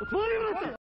Отвори врата!